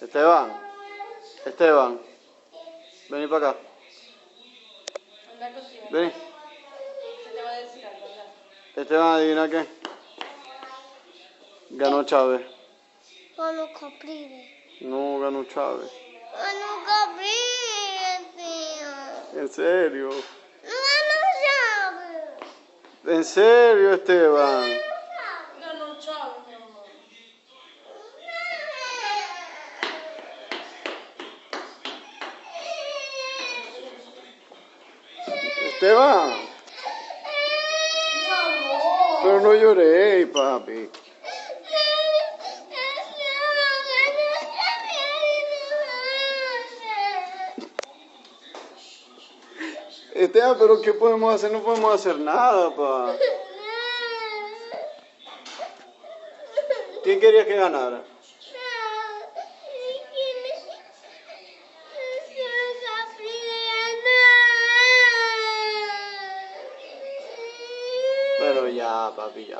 Esteban, Esteban, vení para acá. Vení. Se te va a descargar. anda. Esteban, adivina qué. Ganó Chávez. A coprire. No, ganó Chávez. Coprire, tío. En serio. No vamos a En serio, Esteban. Ganó Chávez, mi amor. Esteban. Pero no lloré, papi. Esteban, pero ¿qué podemos hacer? No podemos hacer nada, pa. ¿Quién quería que ganara? Pero ya, papi, ya.